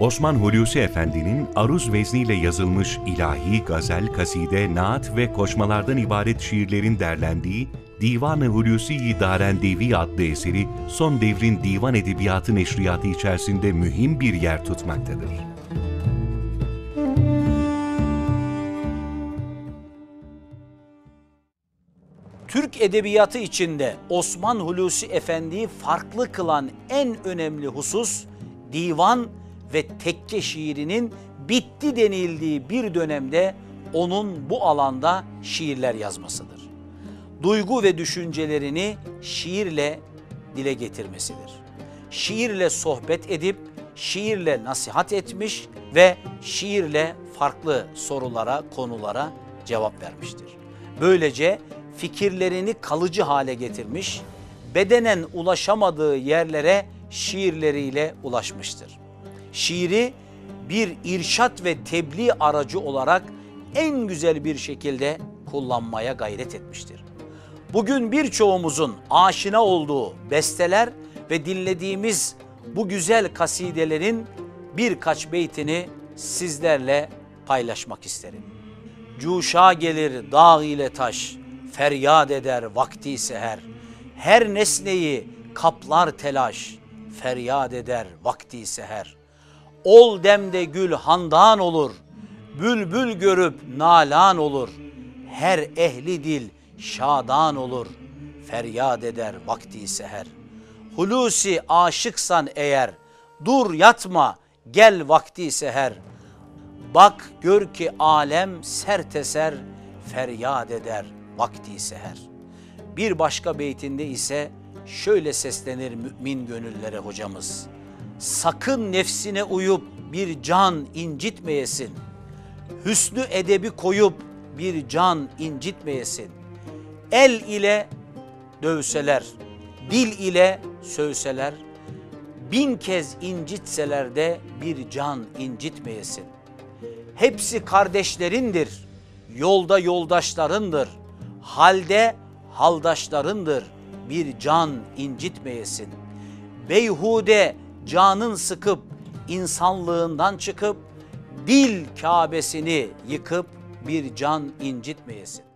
Osman Hulusi Efendi'nin aruz vezniyle yazılmış ilahi, gazel, kaside, naat ve koşmalardan ibaret şiirlerin derlendiği Divan-ı Hulusi-i Darendevi adlı eseri son devrin divan edebiyatı neşriyatı içerisinde mühim bir yer tutmaktadır. Türk edebiyatı içinde Osman Hulusi Efendi'yi farklı kılan en önemli husus divan ve tekke şiirinin bitti denildiği bir dönemde onun bu alanda şiirler yazmasıdır. Duygu ve düşüncelerini şiirle dile getirmesidir. Şiirle sohbet edip şiirle nasihat etmiş ve şiirle farklı sorulara, konulara cevap vermiştir. Böylece fikirlerini kalıcı hale getirmiş, bedenen ulaşamadığı yerlere şiirleriyle ulaşmıştır. Şiiri bir irşat ve tebliğ aracı olarak en güzel bir şekilde kullanmaya gayret etmiştir. Bugün birçoğumuzun aşina olduğu besteler ve dinlediğimiz bu güzel kasidelerin birkaç beytini sizlerle paylaşmak isterim. Cuşa gelir dağ ile taş, feryat eder vakti seher. Her nesneyi kaplar telaş, feryat eder vakti seher. Ol demde gül handan olur, bülbül görüp nalan olur. Her ehli dil şadan olur, feryat eder vakti seher. Hulusi aşıksan eğer, dur yatma gel vakti seher. Bak gör ki alem serteser feryat eder vakti seher. Bir başka beytinde ise şöyle seslenir mümin gönüllere hocamız. Sakın nefsine uyup bir can incitmeyesin. Hüsnü edebi koyup bir can incitmeyesin. El ile dövseler, dil ile sövseler, bin kez incitseler de bir can incitmeyesin. Hepsi kardeşlerindir, yolda yoldaşlarındır, halde haldaşlarındır, bir can incitmeyesin. Beyhude canın sıkıp, insanlığından çıkıp, dil Kabe'sini yıkıp bir can incitmeyesin.